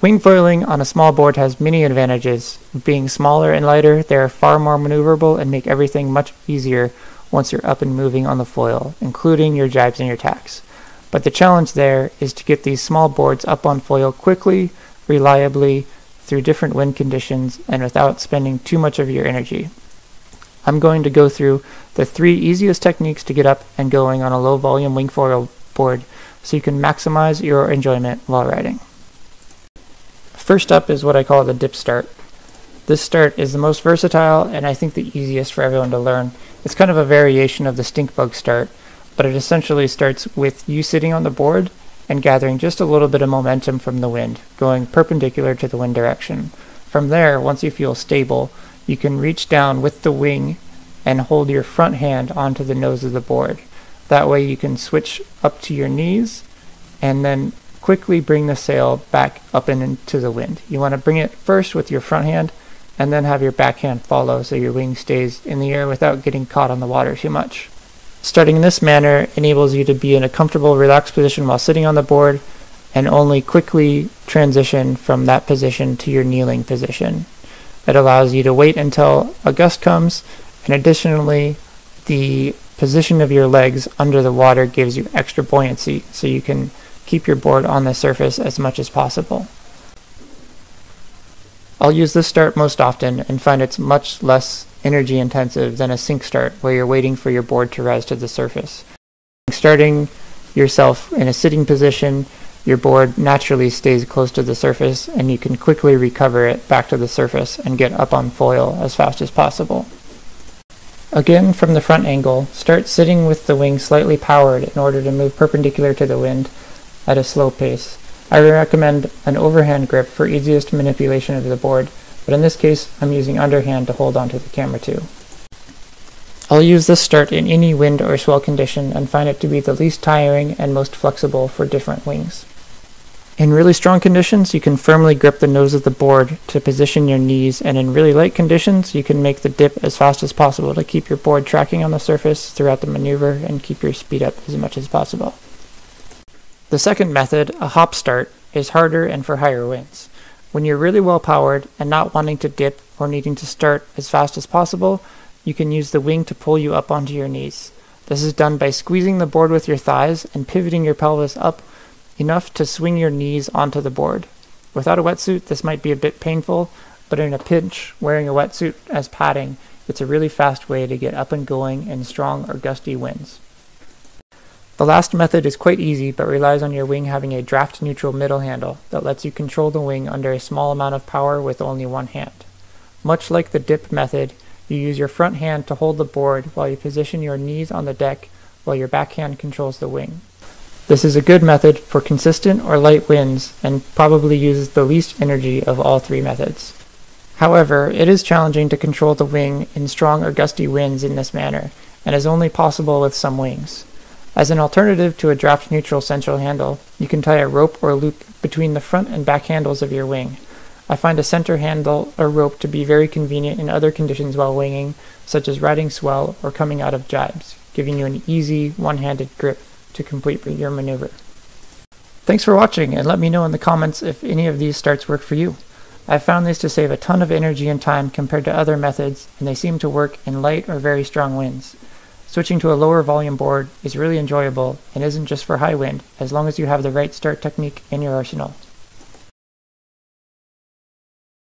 Wing foiling on a small board has many advantages. Being smaller and lighter, they are far more maneuverable and make everything much easier once you're up and moving on the foil, including your jibes and your tacks. But the challenge there is to get these small boards up on foil quickly, reliably, through different wind conditions, and without spending too much of your energy. I'm going to go through the three easiest techniques to get up and going on a low volume wing foil board so you can maximize your enjoyment while riding. First up is what I call the dip start. This start is the most versatile and I think the easiest for everyone to learn. It's kind of a variation of the stink bug start, but it essentially starts with you sitting on the board and gathering just a little bit of momentum from the wind, going perpendicular to the wind direction. From there, once you feel stable, you can reach down with the wing and hold your front hand onto the nose of the board. That way you can switch up to your knees and then quickly bring the sail back up and into the wind. You want to bring it first with your front hand and then have your back hand follow so your wing stays in the air without getting caught on the water too much. Starting in this manner enables you to be in a comfortable, relaxed position while sitting on the board and only quickly transition from that position to your kneeling position. It allows you to wait until a gust comes and additionally the position of your legs under the water gives you extra buoyancy so you can keep your board on the surface as much as possible. I'll use this start most often and find it's much less energy intensive than a sink start where you're waiting for your board to rise to the surface. Starting yourself in a sitting position, your board naturally stays close to the surface and you can quickly recover it back to the surface and get up on foil as fast as possible. Again, from the front angle, start sitting with the wing slightly powered in order to move perpendicular to the wind at a slow pace. I recommend an overhand grip for easiest manipulation of the board, but in this case I'm using underhand to hold onto the camera too. I'll use this start in any wind or swell condition and find it to be the least tiring and most flexible for different wings. In really strong conditions, you can firmly grip the nose of the board to position your knees, and in really light conditions, you can make the dip as fast as possible to keep your board tracking on the surface throughout the maneuver and keep your speed up as much as possible. The second method, a hop start, is harder and for higher winds. When you're really well powered and not wanting to dip or needing to start as fast as possible, you can use the wing to pull you up onto your knees. This is done by squeezing the board with your thighs and pivoting your pelvis up enough to swing your knees onto the board. Without a wetsuit, this might be a bit painful, but in a pinch, wearing a wetsuit as padding, it's a really fast way to get up and going in strong or gusty winds. The last method is quite easy but relies on your wing having a draft neutral middle handle that lets you control the wing under a small amount of power with only one hand. Much like the dip method, you use your front hand to hold the board while you position your knees on the deck while your back hand controls the wing. This is a good method for consistent or light winds and probably uses the least energy of all three methods. However, it is challenging to control the wing in strong or gusty winds in this manner, and is only possible with some wings. As an alternative to a draft neutral central handle, you can tie a rope or loop between the front and back handles of your wing. I find a center handle or rope to be very convenient in other conditions while winging, such as riding swell or coming out of jibes, giving you an easy one-handed grip to complete your maneuver. Thanks for watching and let me know in the comments if any of these starts work for you. I've found these to save a ton of energy and time compared to other methods and they seem to work in light or very strong winds. Switching to a lower volume board is really enjoyable and isn't just for high wind, as long as you have the right start technique in your arsenal.